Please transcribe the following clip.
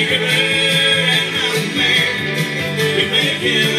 Oh, Tennessee